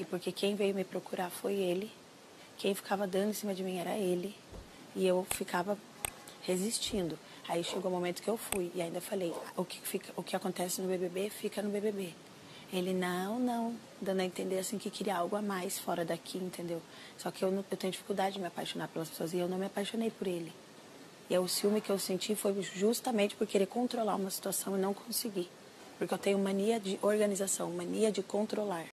aqui, porque quem veio me procurar foi ele, quem ficava dando em cima de mim era ele, e eu ficava resistindo. Aí chegou o momento que eu fui e ainda falei, o que, fica, o que acontece no BBB fica no BBB. Ele, não, não, dando a entender assim que queria algo a mais fora daqui, entendeu? Só que eu, eu tenho dificuldade de me apaixonar pelas pessoas e eu não me apaixonei por ele. E é o ciúme que eu senti foi justamente por querer controlar uma situação e não conseguir. Porque eu tenho mania de organização, mania de controlar.